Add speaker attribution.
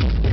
Speaker 1: Gracias.